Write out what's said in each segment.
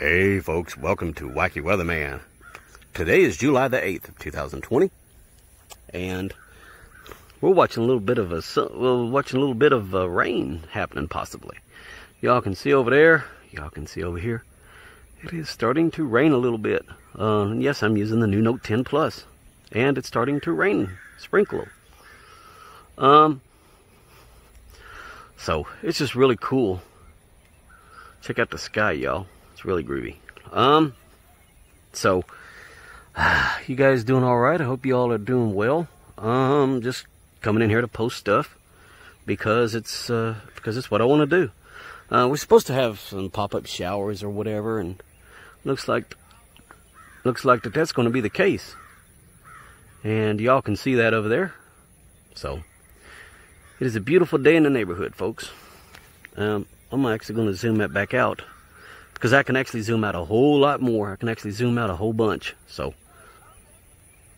Hey folks, welcome to Wacky Weatherman. Today is July the 8th of 2020 and we're watching a little bit of a we're watching a little bit of uh, rain happening possibly. Y'all can see over there, y'all can see over here. It is starting to rain a little bit. Uh, yes, I'm using the new Note 10 Plus and it's starting to rain, sprinkle. Um so, it's just really cool. Check out the sky, y'all. It's really groovy. Um, so, you guys doing all right? I hope you all are doing well. Um, just coming in here to post stuff because it's uh, because it's what I want to do. Uh, we're supposed to have some pop-up showers or whatever, and looks like looks like that that's going to be the case. And y'all can see that over there. So, it is a beautiful day in the neighborhood, folks. Um, I'm actually going to zoom that back out because I can actually zoom out a whole lot more. I can actually zoom out a whole bunch. So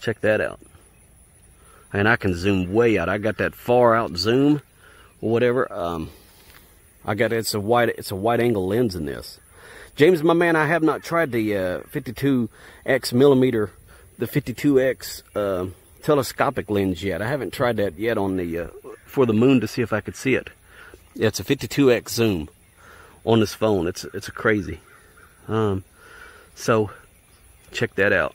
check that out. And I can zoom way out. I got that far out zoom or whatever. Um, I got it's a wide it's a wide angle lens in this. James, my man, I have not tried the uh, 52x millimeter, the 52x uh, telescopic lens yet. I haven't tried that yet on the uh, for the moon to see if I could see it. It's a 52x zoom on this phone. It's it's crazy. Um, so check that out.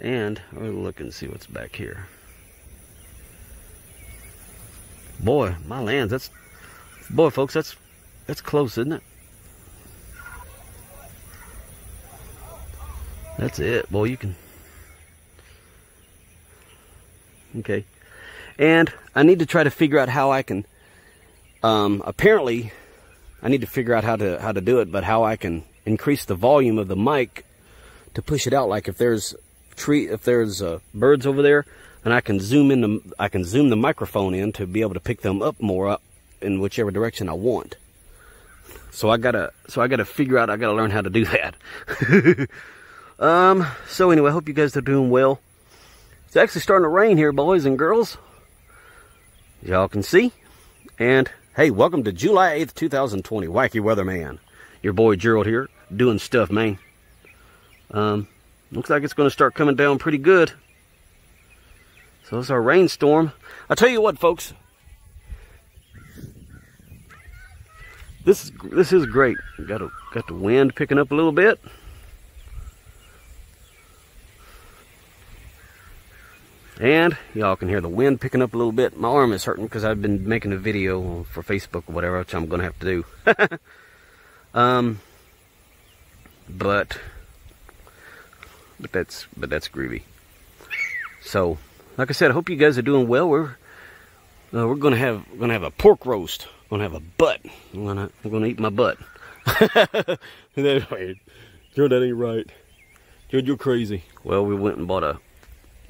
And we'll look and see what's back here. Boy, my lands, that's boy folks, that's that's close, isn't it? That's it. Boy, you can Okay. And I need to try to figure out how I can um, apparently, I need to figure out how to how to do it, but how I can increase the volume of the mic to push it out. Like if there's tree, if there's uh, birds over there, and I can zoom in the I can zoom the microphone in to be able to pick them up more up in whichever direction I want. So I gotta so I gotta figure out I gotta learn how to do that. um. So anyway, I hope you guys are doing well. It's actually starting to rain here, boys and girls. Y'all can see, and Hey, welcome to July 8th, 2020. Wacky Weatherman. Your boy Gerald here, doing stuff, man. Um, looks like it's going to start coming down pretty good. So it's our rainstorm. I tell you what, folks. This is this is great. Got a, got the wind picking up a little bit. And y'all can hear the wind picking up a little bit. My arm is hurting because I've been making a video for Facebook or whatever, which I'm going to have to do. um, but, but that's, but that's groovy. So, like I said, I hope you guys are doing well. We're, uh, we're gonna have, we're gonna have a pork roast. We're gonna have a butt. I'm gonna, I'm gonna eat my butt. Joe, that ain't right. Joe, you're crazy. Well, we went and bought a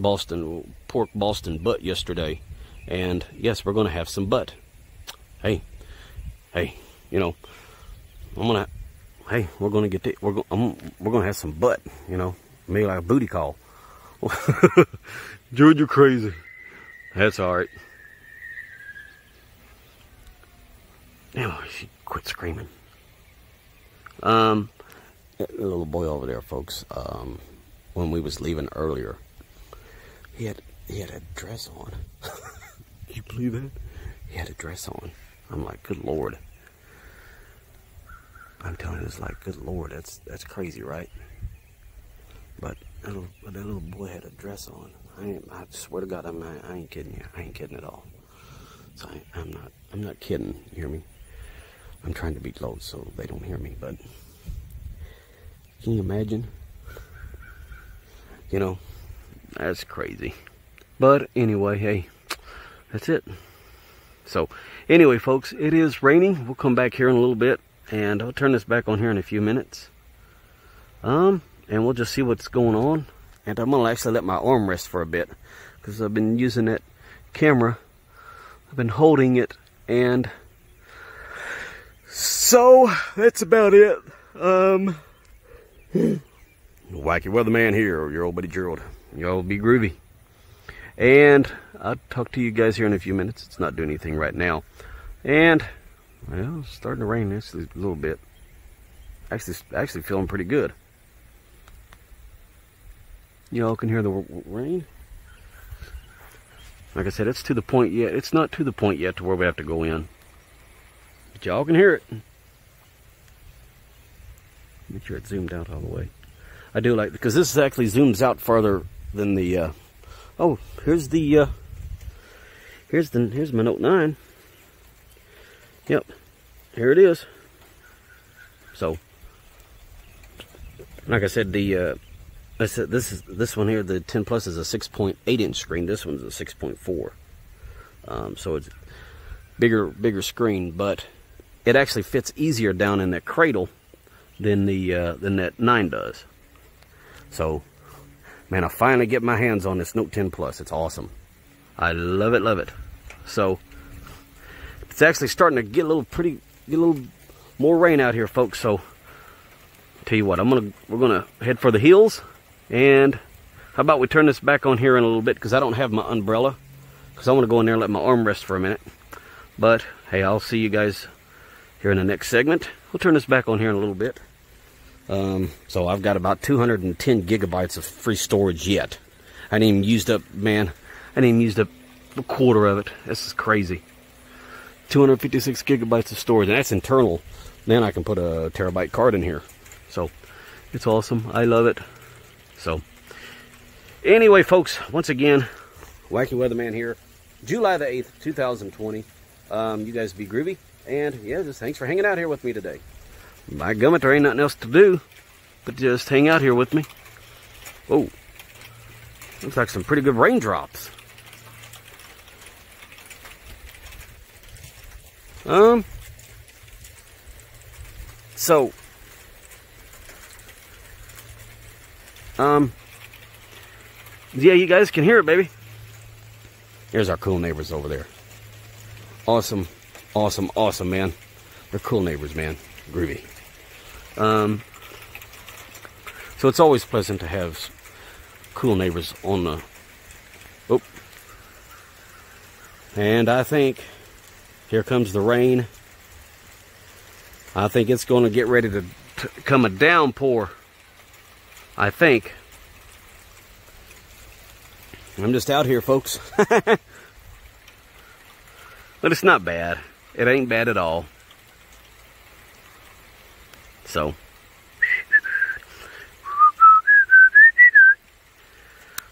Boston pork Boston butt yesterday, and yes, we're gonna have some butt. Hey, hey, you know, I'm gonna, hey, we're gonna get the, we're gonna, we're gonna have some butt, you know, maybe like a booty call. George, you're crazy. That's all right. Now she quit screaming. Um, little boy over there, folks. Um, when we was leaving earlier, he had he had a dress on. you believe that? He had a dress on. I'm like, good lord. I'm telling you, it's like, good lord, that's that's crazy, right? But that little, that little boy had a dress on. I, ain't, I swear to God, I'm, I, I ain't kidding you. I ain't kidding at all. So I, I'm not, I'm not kidding. You hear me? I'm trying to be low so they don't hear me. But can you imagine? You know, that's crazy. But anyway, hey, that's it. So anyway, folks, it is raining. We'll come back here in a little bit and I'll turn this back on here in a few minutes. Um, and we'll just see what's going on. And I'm gonna actually let my arm rest for a bit because I've been using that camera. I've been holding it and so that's about it. Um, Wacky Weatherman here, your old buddy Gerald. Y'all be groovy. And I'll talk to you guys here in a few minutes. It's not doing anything right now. And, well, it's starting to rain this a little bit. Actually, actually feeling pretty good. Y'all can hear the rain. Like I said, it's to the point yet. It's not to the point yet to where we have to go in. But y'all can hear it. Make sure it zoomed out all the way. I do like, because this actually zooms out farther than the, uh, oh, here's the, uh, here's the, here's my Note 9. Yep, here it is. So, like I said, the, uh, I said this is this one here, the 10 Plus is a 6.8 inch screen. This one's a 6.4. Um, so it's bigger, bigger screen, but it actually fits easier down in that cradle than the uh, than that 9 does. So, man, I finally get my hands on this Note 10 Plus. It's awesome. I love it, love it. So, it's actually starting to get a little pretty, get a little more rain out here, folks. So, tell you what, I'm gonna we're gonna head for the hills, and how about we turn this back on here in a little bit because I don't have my umbrella because I want to go in there and let my arm rest for a minute. But hey, I'll see you guys here in the next segment. We'll turn this back on here in a little bit. Um, so I've got about 210 gigabytes of free storage yet. I didn't even used up, man. I didn't even used up a quarter of it. This is crazy. 256 gigabytes of storage, and that's internal. Then I can put a terabyte card in here. So it's awesome. I love it. So anyway, folks, once again, Wacky Weatherman here. July the 8th, 2020. Um, you guys be groovy. And yeah, just thanks for hanging out here with me today. By gummit, there ain't nothing else to do but just hang out here with me. Oh, looks like some pretty good raindrops. Um, so, um, yeah, you guys can hear it, baby. Here's our cool neighbors over there. Awesome, awesome, awesome, man. They're cool neighbors, man. Groovy. Um, so it's always pleasant to have cool neighbors on the. Oh. And I think here comes the rain. I think it's going to get ready to come a downpour. I think. I'm just out here, folks. but it's not bad. It ain't bad at all. So.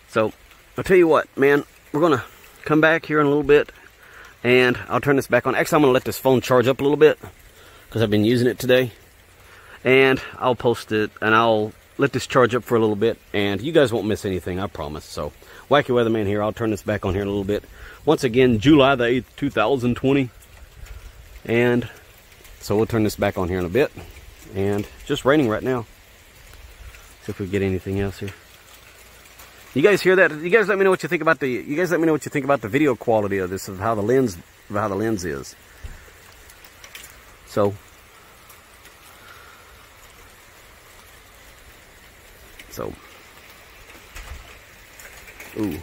So, I'll tell you what, man. We're going to come back here in a little bit. And I'll turn this back on. Actually, I'm going to let this phone charge up a little bit. Because I've been using it today. And I'll post it. And I'll let this charge up for a little bit. And you guys won't miss anything, I promise. So, Wacky Weatherman here. I'll turn this back on here in a little bit. Once again, July the 8th, 2020. And so we'll turn this back on here in a bit and just raining right now. See if we get anything else here. You guys hear that? You guys let me know what you think about the. You guys let me know what you think about the video quality of this, of how the lens, of how the lens is. So, so, ooh,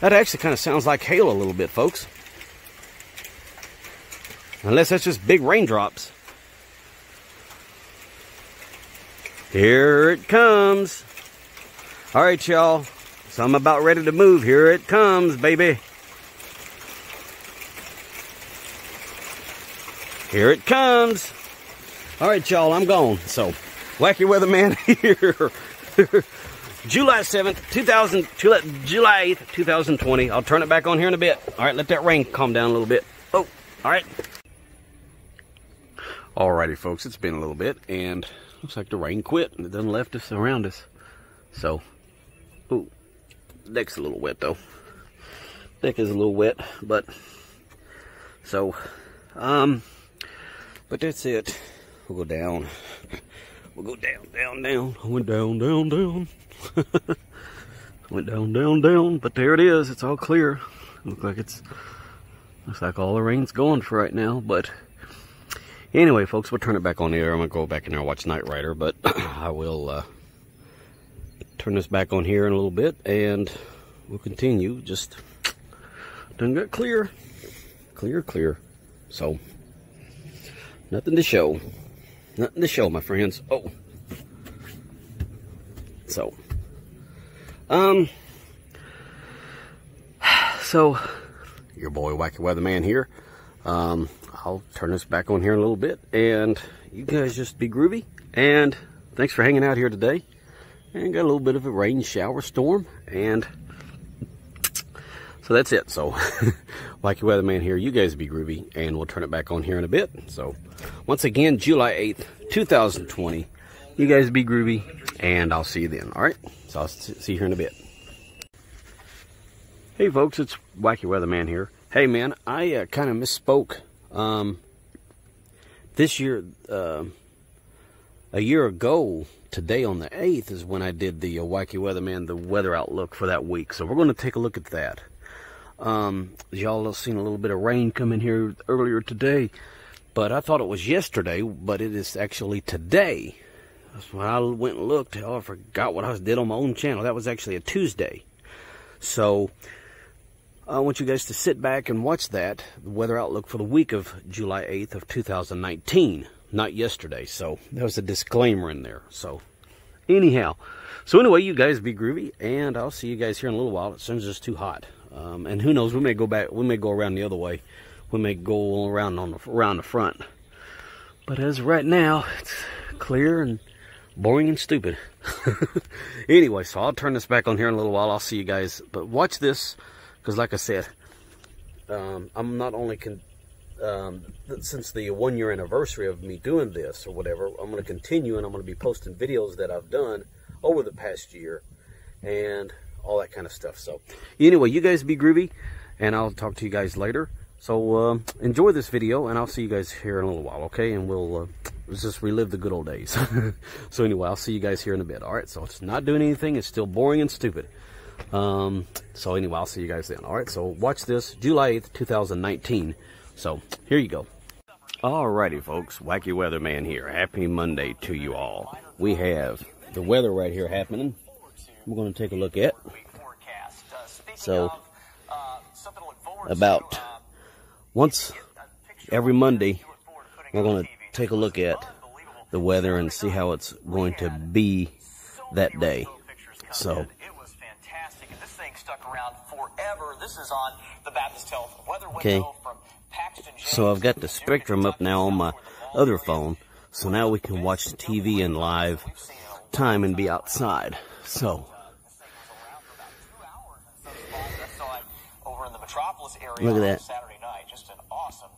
that actually kind of sounds like hail a little bit, folks. Unless that's just big raindrops. Here it comes. All right, y'all. So I'm about ready to move. Here it comes, baby. Here it comes. All right, y'all, I'm gone. So, Wacky Weatherman here. July 7th, 2000, July 8th, 2020. I'll turn it back on here in a bit. All right, let that rain calm down a little bit. Oh, all right. Alrighty, folks, it's been a little bit, and Looks like the rain quit and it doesn't left us around us. So, ooh, deck's a little wet though. Deck is a little wet, but so, um, but that's it. We'll go down. We'll go down, down, down. I went down, down, down. went down, down, down. But there it is. It's all clear. Looks like it's looks like all the rain's gone for right now, but Anyway, folks, we'll turn it back on the air. I'm going to go back in there and watch Knight Rider, but I will uh, turn this back on here in a little bit, and we'll continue. Just done got clear. Clear, clear. So, nothing to show. nothing to show, my friends. Oh. So, um, so, your boy Wacky Weatherman here. Um, I'll turn this back on here in a little bit, and you guys just be groovy. And thanks for hanging out here today. And got a little bit of a rain shower storm, and so that's it. So, Wacky Weatherman here. You guys be groovy, and we'll turn it back on here in a bit. So, once again, July 8th, 2020. You guys be groovy, and I'll see you then. All right? So, I'll see you here in a bit. Hey, folks, it's Wacky Weatherman here. Hey, man, I uh, kind of misspoke. Um, this year, uh, a year ago, today on the 8th is when I did the uh, Wacky Weatherman, the weather outlook for that week. So we're going to take a look at that. Um, y'all have seen a little bit of rain coming here earlier today, but I thought it was yesterday, but it is actually today. That's when I went and looked. Oh, I forgot what I did on my own channel. That was actually a Tuesday. So I want you guys to sit back and watch that, the weather outlook for the week of July 8th of 2019 not yesterday. So there was a disclaimer in there. So anyhow, so anyway, you guys be groovy, and I'll see you guys here in a little while. It sounds just too hot, um, and who knows? We may go back. We may go around the other way. We may go around on the around the front. But as right now, it's clear and boring and stupid. anyway, so I'll turn this back on here in a little while. I'll see you guys. But watch this, because like I said, um, I'm not only um, since the one year anniversary of me doing this or whatever, I'm going to continue and I'm going to be posting videos that I've done over the past year and all that kind of stuff. So anyway, you guys be groovy and I'll talk to you guys later. So uh, enjoy this video and I'll see you guys here in a little while, okay? And we'll uh, just relive the good old days. so anyway, I'll see you guys here in a bit. All right, so it's not doing anything. It's still boring and stupid. Um, so anyway, I'll see you guys then. All right, so watch this July 8th, 2019. So, here you go. Alrighty, folks. Wacky Weatherman here. Happy Monday to you all. We have the weather right here happening. We're going to take a look at. So, about once every Monday, we're going to take a look at the weather and see how it's going to be that day. So, okay. So I've got the Spectrum up now on my other phone. So now we can watch the TV in live time and be outside. So. Look at that. Saturday night, just an awesome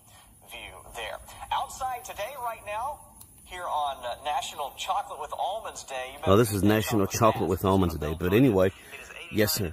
view there. Outside today, right now, here on uh, National Chocolate with Almonds Day. Oh, this is National Chocolate with Almonds Day. But anyway, yes, sir.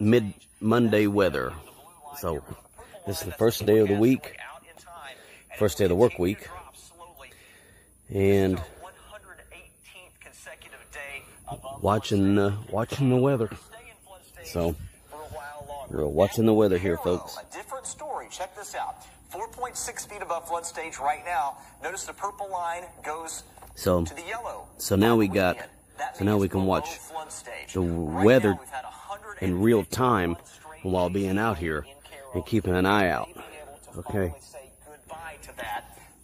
mid Monday weather. So this is the first day of the week first day of the work week. And watching uh, watching the weather. So we're watching the weather here, folks. A different story. Check this out. 4.6 feet above flood stage right now. Notice the purple line goes so, to the yellow. So now we got. So now we can watch the weather in real time while being out here and keeping an eye out. Okay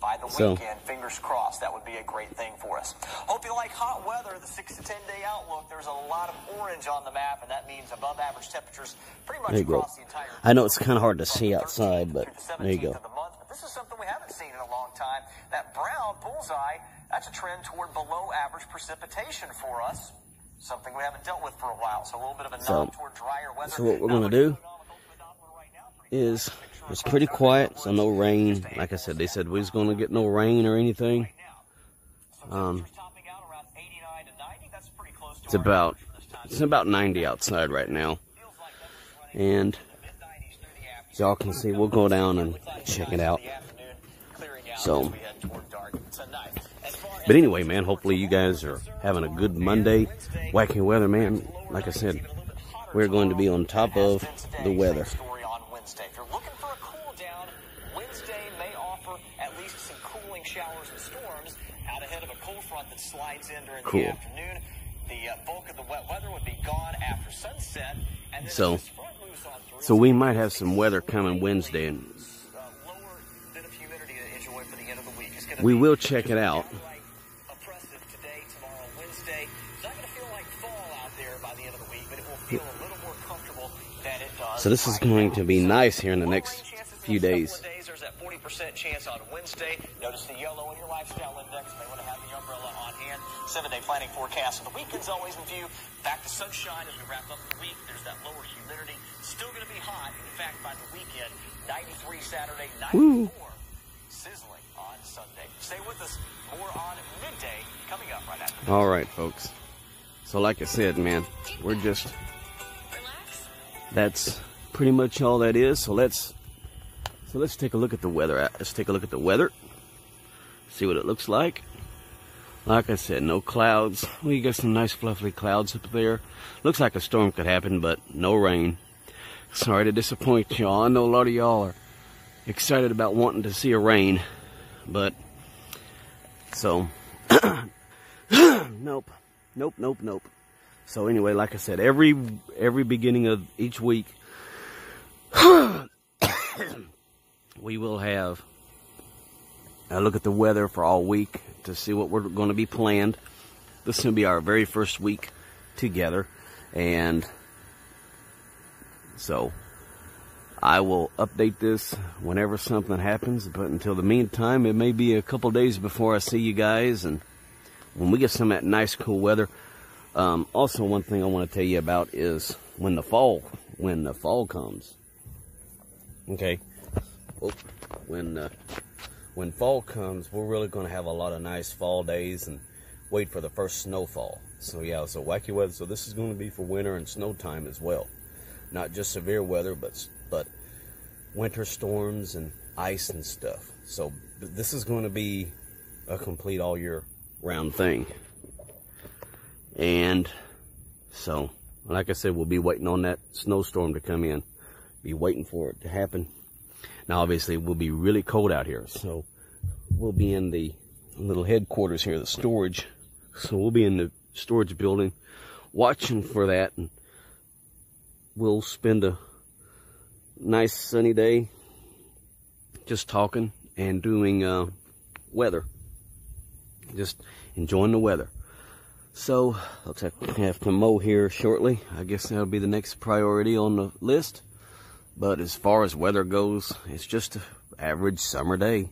by the so. weekend. Fingers crossed. That would be a great thing for us. Hope you like hot weather. The 6 to 10 day outlook. There's a lot of orange on the map, and that means above average temperatures pretty much across the entire I know it's kind of hard to see outside, but there you go. The month, but this is something we haven't seen in a long time. That brown bullseye, that's a trend toward below average precipitation for us. Something we haven't dealt with for a while. So a little bit of a so, toward drier weather. So what we're going to do is it's pretty quiet, so no rain. Like I said, they said we was going to get no rain or anything. Um, it's about it's about 90 outside right now, and y'all can see, we'll go down and check it out. So. But anyway, man, hopefully you guys are having a good Monday. Wacky weather, man. Like I said, we're going to be on top of the weather. showers and storms out ahead of a cold front that slides in during cool. the afternoon. The bulk of the wet weather would be gone after sunset. And so, so we might have some weather coming Wednesday, and we will check it out. So this is going to be nice here in the next few days. There's that 40% chance on Wednesday. Notice the yellow in your lifestyle index. May want to have the umbrella on hand. Seven-day planning forecast. The weekend's always in view. Back to sunshine as we wrap up the week. There's that lower humidity. Still going to be hot. In fact, by the weekend, 93 Saturday, 94 Woo. sizzling on Sunday. Stay with us. More on midday coming up right after. All right, folks. So like I said, man, we're just, that's pretty much all that is. So let's, so let's take a look at the weather. Uh, let's take a look at the weather. See what it looks like. Like I said, no clouds. We got some nice fluffy clouds up there. Looks like a storm could happen, but no rain. Sorry to disappoint y'all. I know a lot of y'all are excited about wanting to see a rain, but so nope, nope, nope, nope. So anyway, like I said, every every beginning of each week, we will have a look at the weather for all week to see what we're going to be planned. This is going to be our very first week together, and so I will update this whenever something happens. But until the meantime, it may be a couple days before I see you guys, and when we get some of that nice, cool weather. Um, also, one thing I want to tell you about is when the fall, when the fall comes. Okay, oh, when uh, when fall comes, we're really going to have a lot of nice fall days and wait for the first snowfall. So yeah, so wacky weather. So this is going to be for winter and snow time as well, not just severe weather, but but winter storms and ice and stuff. So this is going to be a complete all year round thing. And so, like I said, we'll be waiting on that snowstorm to come in. Be waiting for it to happen. Now, obviously, it will be really cold out here. So, we'll be in the little headquarters here, the storage. So, we'll be in the storage building watching for that. And we'll spend a nice sunny day just talking and doing uh, weather. Just enjoying the weather. So, looks like we have to mow here shortly. I guess that'll be the next priority on the list. But as far as weather goes, it's just an average summer day.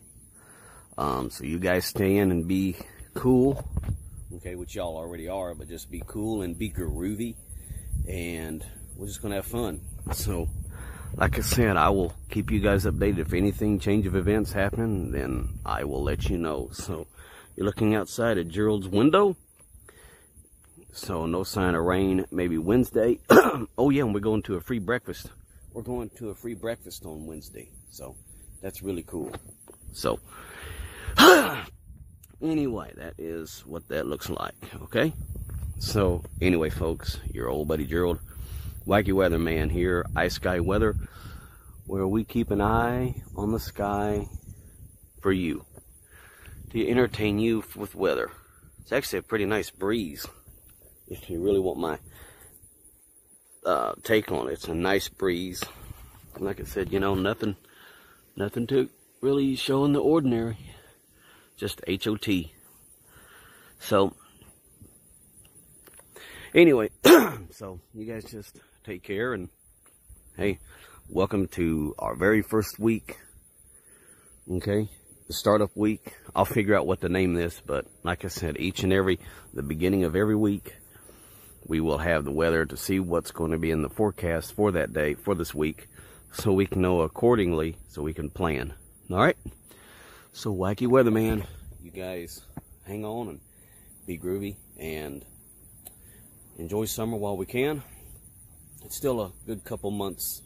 Um, so you guys stay in and be cool. Okay, which y'all already are, but just be cool and be groovy. And we're just going to have fun. So, like I said, I will keep you guys updated. If anything, change of events happen, then I will let you know. So, you're looking outside at Gerald's window. So no sign of rain. Maybe Wednesday. oh yeah, and we're going to a free breakfast. We're going to a free breakfast on Wednesday. So that's really cool. So anyway, that is what that looks like. Okay. So anyway, folks, your old buddy Gerald, Wacky Weather Man here, Ice Sky Weather, where we keep an eye on the sky for you to entertain you with weather. It's actually a pretty nice breeze if you really want my uh, take on it. It's a nice breeze. Like I said, you know, nothing, nothing to really show in the ordinary. Just H-O-T. So, anyway, so you guys just take care and hey, welcome to our very first week. Okay, the startup week. I'll figure out what to name this, but like I said, each and every, the beginning of every week, we will have the weather to see what's going to be in the forecast for that day, for this week, so we can know accordingly, so we can plan. All right? So, Wacky Weatherman, you guys hang on and be groovy and enjoy summer while we can. It's still a good couple months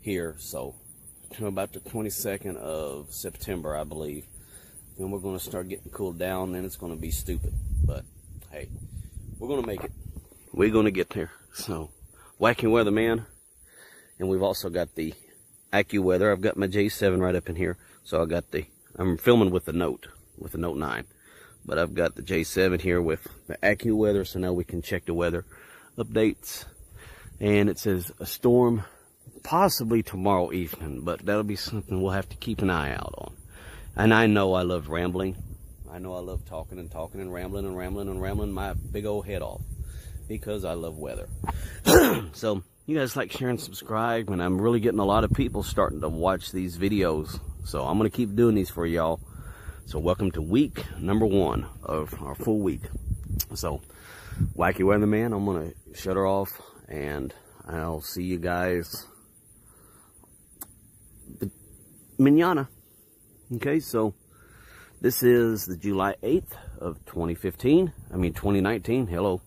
here, so about the 22nd of September, I believe, then we're going to start getting cooled down. Then it's going to be stupid. But hey, we're going to make it. We're going to get there. So, Wacky Weatherman. And we've also got the AccuWeather. I've got my J7 right up in here. So I got the, I'm filming with the Note, with the Note 9. But I've got the J7 here with the AccuWeather. So now we can check the weather updates. And it says a storm possibly tomorrow evening, but that'll be something we'll have to keep an eye out on. And I know I love rambling. I know I love talking and talking and rambling and rambling and rambling my big old head off because I love weather. so you guys like, share, and subscribe, and I'm really getting a lot of people starting to watch these videos. So I'm going to keep doing these for y'all. So welcome to week number one of our full week. So, Wacky Weatherman, I'm going to shut her off, and I'll see you guys manana. Okay, so this is the July 8th of 2015. I mean 2019. Hello.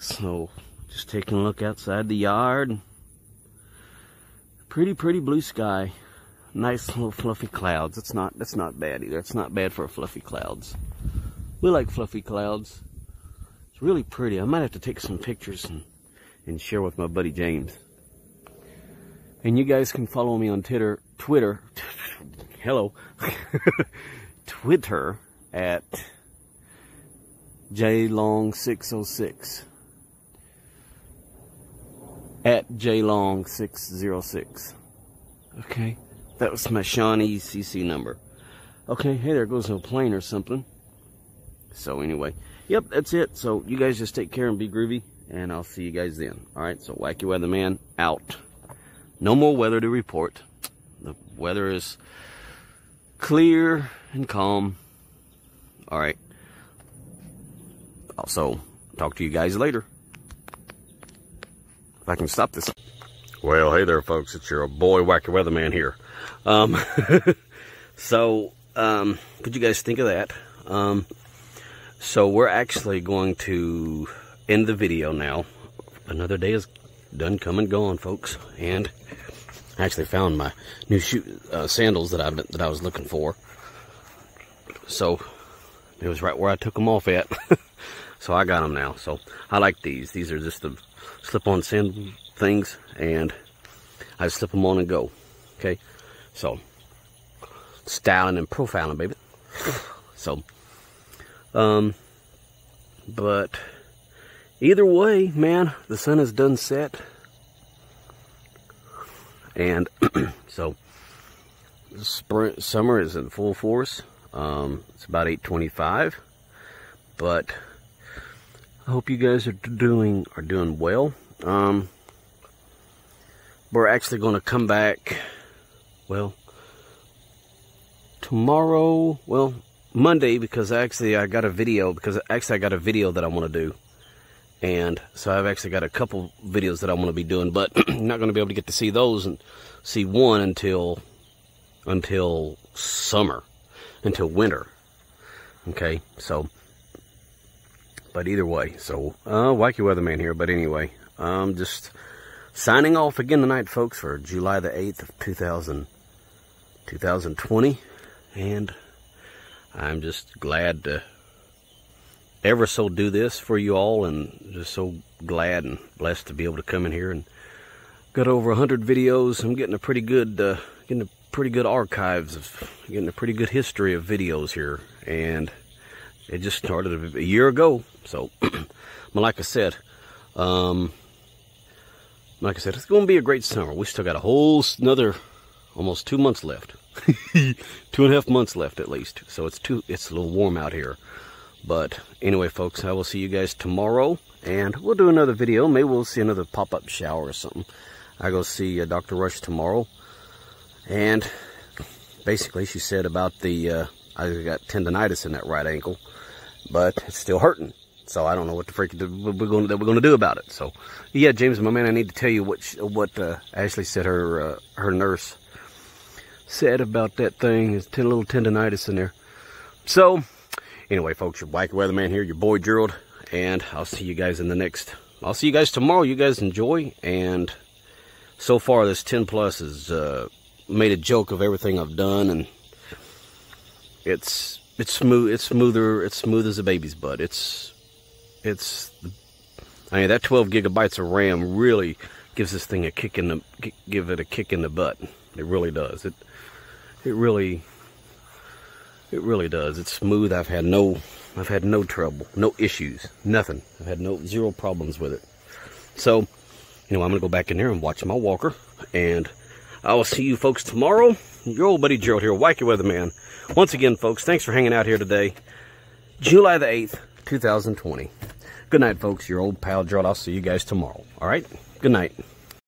So just taking a look outside the yard. Pretty, pretty blue sky. Nice little fluffy clouds. It's not that's not bad either. It's not bad for fluffy clouds. We like fluffy clouds. It's really pretty. I might have to take some pictures and, and share with my buddy James. And you guys can follow me on Twitter, Twitter, hello, Twitter at JLong606. At JLong606. Okay, that was my Shawnee CC number. Okay, hey, there goes a plane or something. So anyway, yep, that's it. So you guys just take care and be groovy, and I'll see you guys then. All right, so Wacky Weatherman out. No more weather to report. The weather is clear and calm. All right. Also, talk to you guys later. If I can stop this. Well, hey there, folks. It's your boy, Wacky Weatherman here. Um, so, um, what you guys think of that? Um, so we're actually going to end the video now. Another day is done come and gone, folks. And I actually found my new shoe uh, sandals that I that I was looking for. So it was right where I took them off at. so I got them now. So I like these. These are just the slip-on sandal things, and I slip them on and go. Okay, so styling and profiling, baby. So, um, but either way, man, the sun is done set. And so, spring, summer is in full force. Um, it's about 8:25, but I hope you guys are doing are doing well. Um, we're actually going to come back. Well, tomorrow. Well, Monday because actually I got a video because actually I got a video that I want to do. And so I've actually got a couple videos that I want to be doing, but I'm not going to be able to get to see those and see one until until summer, until winter. Okay, so but either way, so uh, wacky weatherman here. But anyway, um, just signing off again tonight, folks, for July the 8th of 2000, 2020. And I'm just glad to ever so do this for you all and just so glad and blessed to be able to come in here and got over 100 videos. I'm getting a pretty good, uh, getting a pretty good archives of, getting a pretty good history of videos here. And it just started a year ago. So, like I said, um, like I said, it's going to be a great summer. We still got a whole another almost two months left. two and a half months left at least. So it's too it's a little warm out here. But anyway, folks, I will see you guys tomorrow, and we'll do another video. Maybe we'll see another pop-up shower or something. I go see uh, Dr. Rush tomorrow, and basically she said about the uh, I got tendonitis in that right ankle, but it's still hurting. So I don't know what the freak we're going that we're going to do about it. So yeah, James, my man, I need to tell you what she, what uh, Ashley said her uh, her nurse said about that thing. There's a little tendonitis in there. So anyway, folks, your Wacky Weatherman here, your boy Gerald, and I'll see you guys in the next. I'll see you guys tomorrow. You guys enjoy, and so far this 10 plus has uh, made a joke of everything I've done, and it's it's smooth. It's smoother. It's smooth as a baby's butt. It's it's. I mean that 12 gigabytes of RAM really gives this thing a kick in the give it a kick in the butt. It really does. It it really it really does. It's smooth. I've had no I've had no trouble, no issues, nothing. I've had no zero problems with it. So, you know, I'm gonna go back in there and watch my walker, and I will see you folks tomorrow. Your old buddy Gerald here, Wacky Weatherman. Once again, folks, thanks for hanging out here today. July the 8th, 2020. Good night, folks. Your old pal Gerald. I'll see you guys tomorrow. All right? Good night.